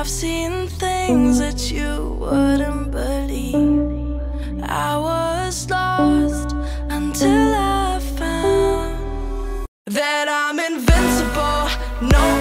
I've seen things that you wouldn't believe. I was lost until I found that I'm invincible. No.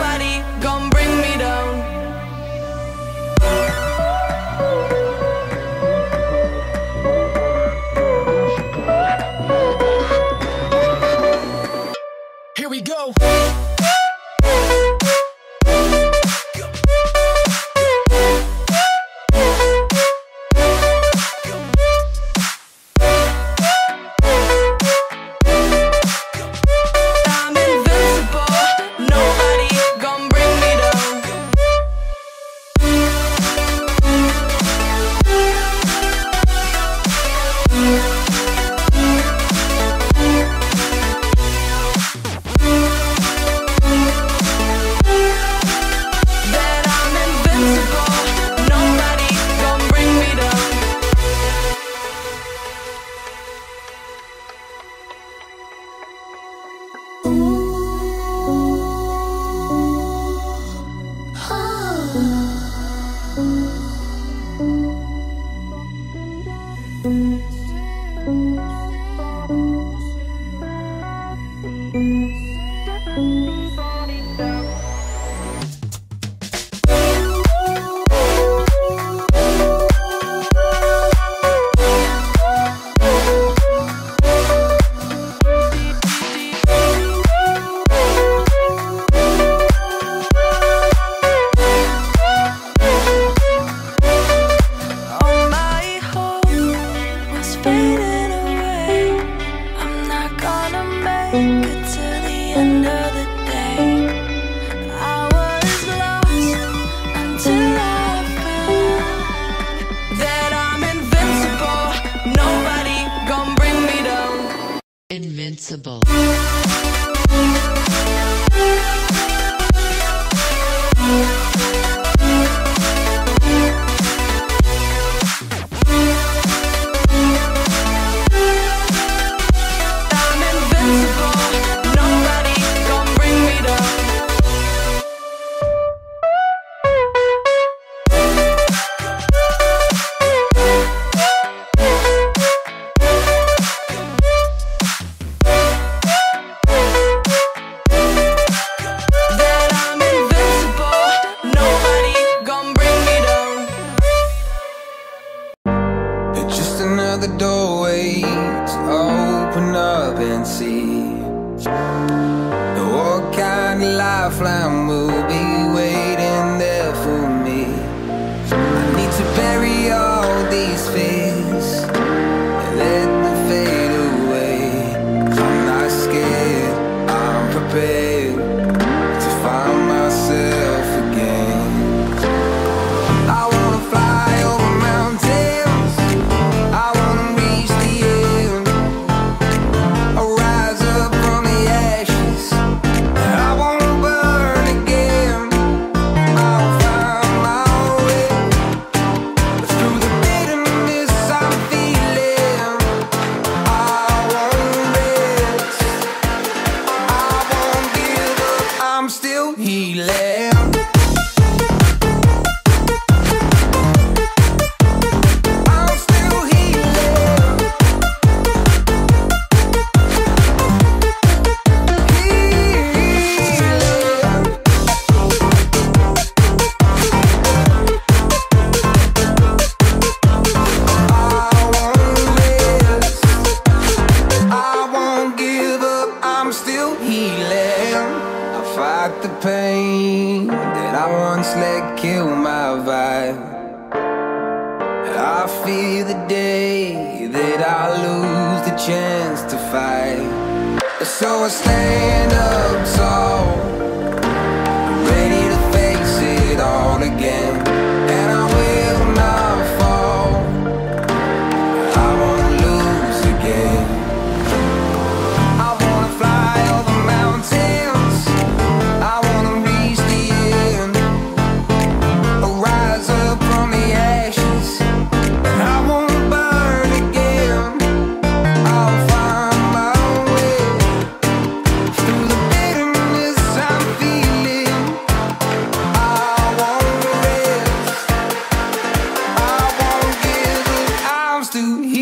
invincible. lifeline will be waiting there for me. I need to bury all these fears. I fight the pain that I once let kill my vibe. I fear the day that I lose the chance to fight. So I stand up tall.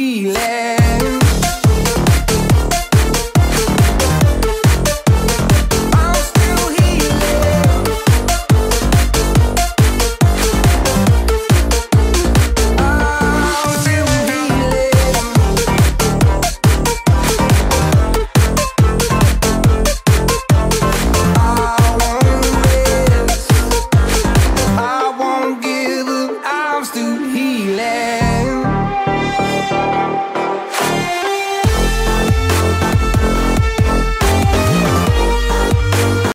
feeling.